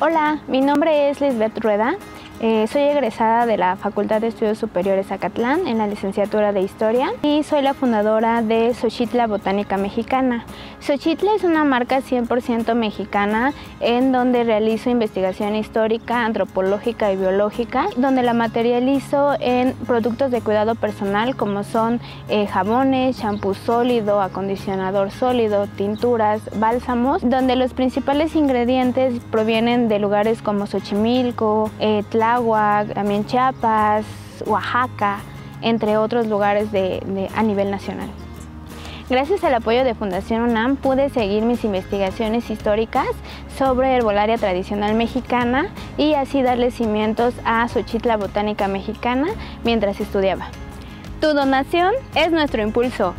Hola, mi nombre es Lisbeth Rueda. Eh, soy egresada de la Facultad de Estudios Superiores Acatlán en la licenciatura de Historia y soy la fundadora de Xochitla Botánica Mexicana. Xochitla es una marca 100% mexicana en donde realizo investigación histórica, antropológica y biológica, donde la materializo en productos de cuidado personal como son eh, jabones, champú sólido, acondicionador sólido, tinturas, bálsamos, donde los principales ingredientes provienen de lugares como Xochimilco, eh, Agua, también Chiapas, Oaxaca, entre otros lugares a nivel nacional. Gracias al apoyo de Fundación UNAM pude seguir mis investigaciones históricas sobre herbolaria tradicional mexicana y así darle cimientos a Xochitla Botánica Mexicana mientras estudiaba. Tu donación es nuestro impulso.